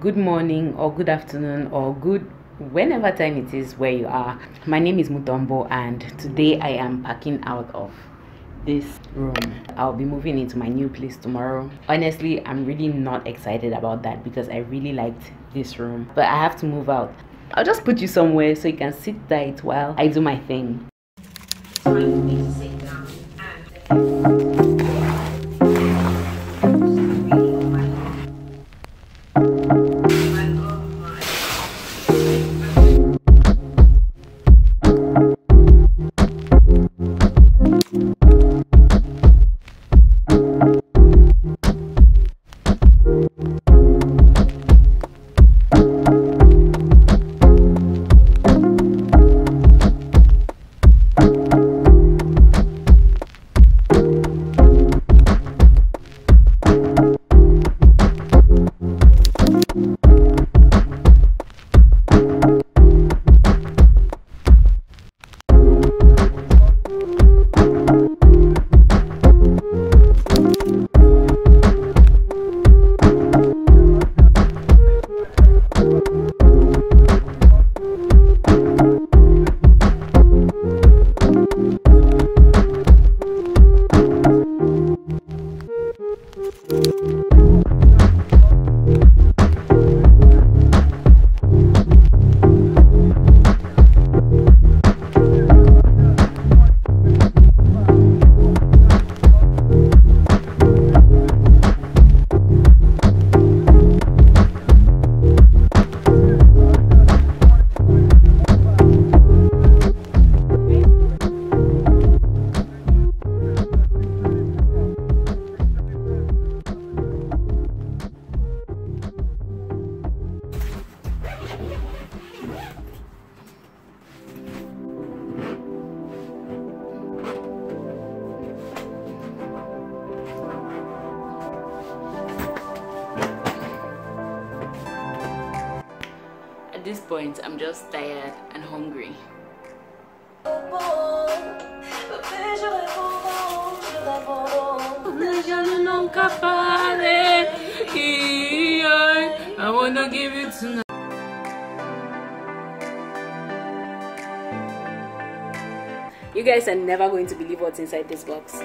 good morning or good afternoon or good whenever time it is where you are. My name is Mutombo and today I am packing out of this room. I'll be moving into my new place tomorrow. Honestly, I'm really not excited about that because I really liked this room. But I have to move out. I'll just put you somewhere so you can sit tight while I do my thing. At this point, I'm just tired and hungry. I wanna give you tonight. You guys are never going to believe what's inside this box.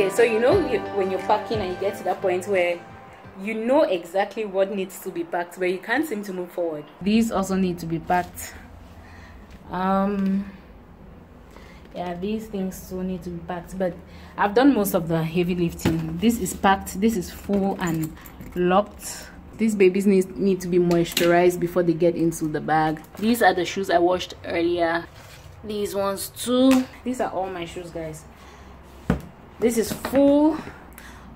Okay so you know you, when you're packing and you get to that point where you know exactly what needs to be packed but you can't seem to move forward. These also need to be packed. Um yeah these things still need to be packed but i've done most of the heavy lifting. This is packed this is full and locked. These babies need, need to be moisturized before they get into the bag. These are the shoes i washed earlier. These ones too. These are all my shoes guys this is full.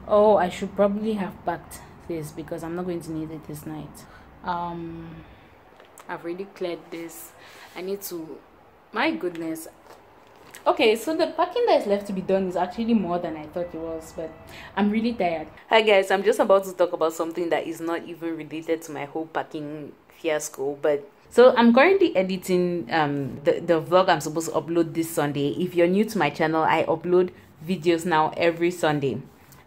Oh i should probably have packed this because i'm not going to need it this night. Um i've already cleared this. I need to my goodness. Okay so the packing that is left to be done is actually more than i thought it was but i'm really tired. Hi guys. I'm just about to talk about something that is not even related to my whole packing fiasco but so i'm currently editing um the, the vlog i'm supposed to upload this sunday. If you're new to my channel i upload videos now every sunday.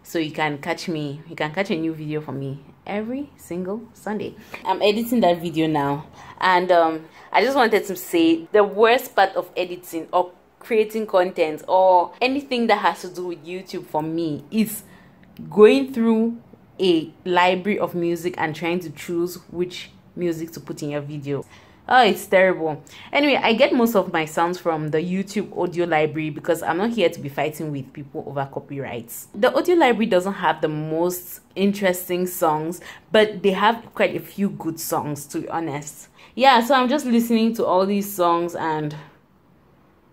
So you can catch me you can catch a new video from me every single sunday. I'm editing that video now. And um i just wanted to say the worst part of editing or creating content or anything that has to do with youtube for me is going through a library of music and trying to choose which music to put in your video oh it's terrible. Anyway i get most of my sounds from the youtube audio library because i'm not here to be fighting with people over copyrights. The audio library doesn't have the most interesting songs but they have quite a few good songs to be honest. Yeah so i'm just listening to all these songs and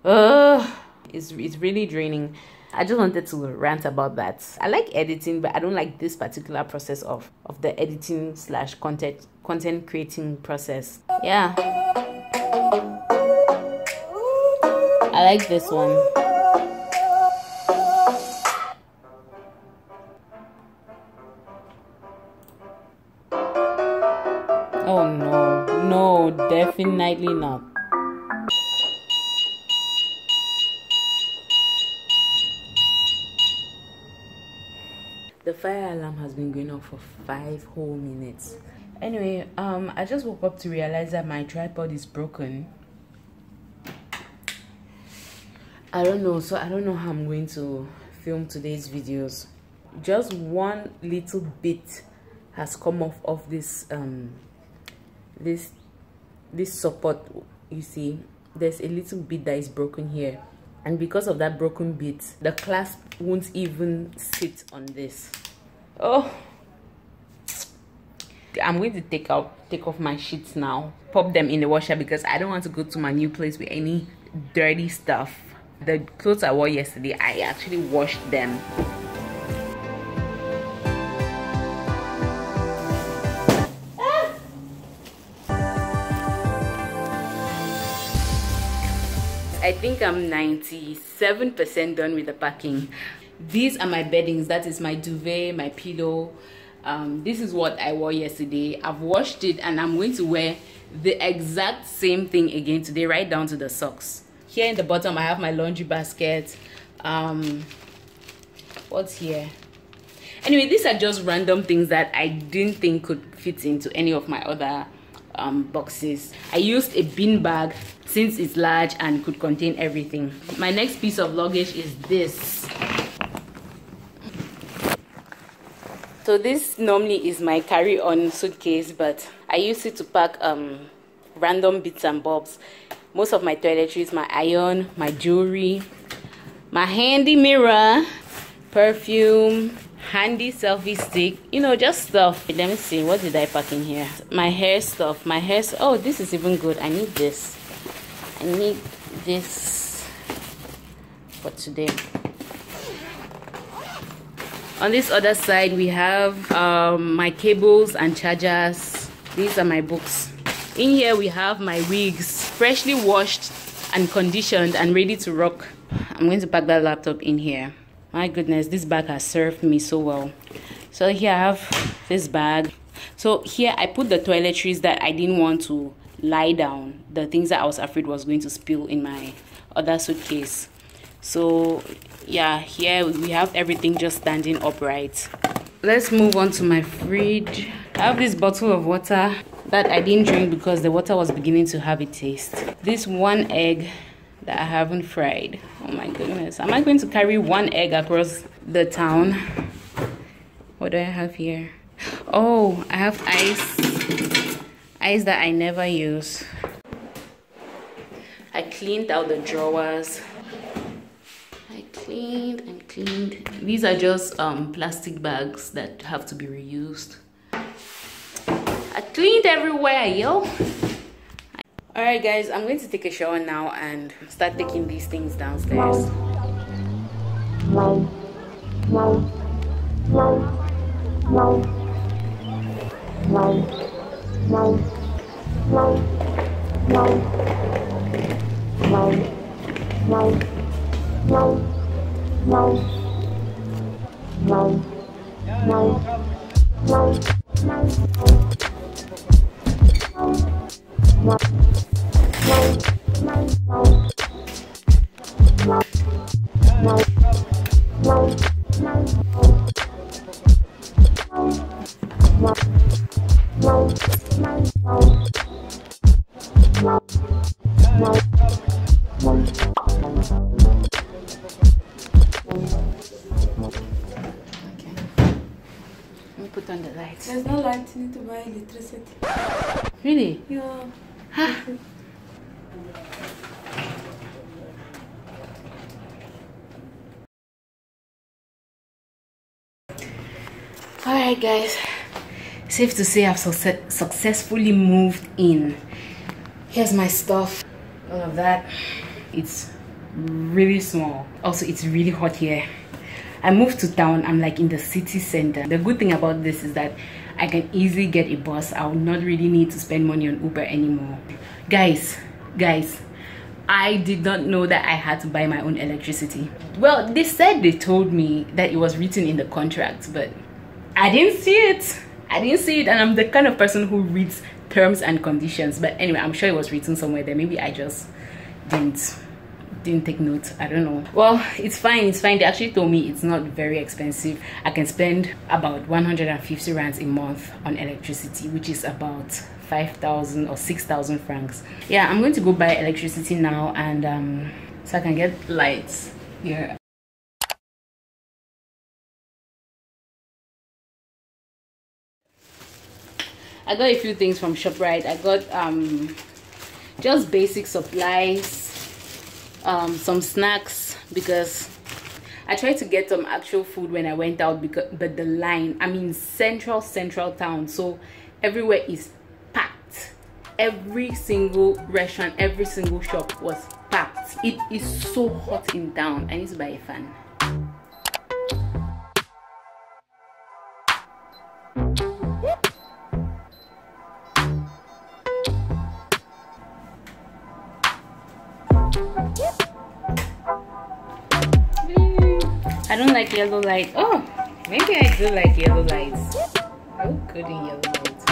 uh it's, it's really draining I just wanted to rant about that. I like editing, but I don't like this particular process of of the editing slash content content creating process. Yeah. I like this one. Oh no, no, definitely not. Fire alarm has been going off for five whole minutes. Anyway, um, I just woke up to realize that my tripod is broken. I don't know, so I don't know how I'm going to film today's videos. Just one little bit has come off of this um this this support you see there's a little bit that is broken here and because of that broken bit the clasp won't even sit on this oh. I'm going to take out take off my sheets now. Pop them in the washer because i don't want to go to my new place with any dirty stuff. The clothes i wore yesterday i actually washed them. I think I'm 97% done with the packing. These are my beddings. That is my duvet, my pillow. Um, this is what I wore yesterday. I've washed it and I'm going to wear the exact same thing again today, right down to the socks. Here in the bottom, I have my laundry basket. Um, what's here? Anyway, these are just random things that I didn't think could fit into any of my other um, boxes. I used a bin bag since it's large and could contain everything. My next piece of luggage is this. So this normally is my carry-on suitcase, but I use it to pack um, random bits and bobs. Most of my toiletries, my iron, my jewelry, my handy mirror, perfume, handy selfie stick you know just stuff let me see what did i pack in here my hair stuff my hair oh this is even good i need this I need this for today. On this other side, we have um, my cables and chargers. These are my books. In here, we have my wigs, freshly washed and conditioned and ready to rock. I'm going to pack that laptop in here. My goodness, this bag has served me so well. So here I have this bag. So here I put the toiletries that I didn't want to lie down the things that I was afraid was going to spill in my other suitcase. So yeah, here we have everything just standing upright. Let's move on to my fridge. I have this bottle of water that I didn't drink because the water was beginning to have a taste. This one egg that I haven't fried. Oh my goodness. Am I going to carry one egg across the town? What do I have here? Oh, I have ice ice that I never use. I cleaned out the drawers. I cleaned and cleaned. These are just um, plastic bags that have to be reused. I cleaned everywhere, yo. Alright guys, I'm going to take a shower now and start taking these things downstairs. mau mau mau mau mau mau mau mau mau mau mau mau mau mau There's no lights, you need to buy electricity. Really? Yeah. Huh? Alright guys, safe to say I've success successfully moved in. Here's my stuff, all of that. It's really small. Also, it's really hot here. I moved to town. I'm like in the city center. The good thing about this is that I can easily get a bus. I will not really need to spend money on Uber anymore. Guys, guys, I did not know that I had to buy my own electricity. Well, they said they told me that it was written in the contract, but I didn't see it. I didn't see it, and I'm the kind of person who reads terms and conditions but anyway i'm sure it was written somewhere there maybe i just didn't didn't take notes. I don't know. Well it's fine it's fine. They actually told me it's not very expensive. I can spend about 150 rands a month on electricity which is about 5000 or 6000 francs. Yeah i'm going to go buy electricity now and um so i can get lights. Here I got a few things from ShopRite. I got um, just basic supplies, um, some snacks because I tried to get some actual food when I went out because but the line I mean central central town. So everywhere is packed. Every single restaurant every single shop was packed. It is so hot in town. I need to buy a fan don't like yellow light. Oh, maybe I do like yellow lights. I look good in yellow lights.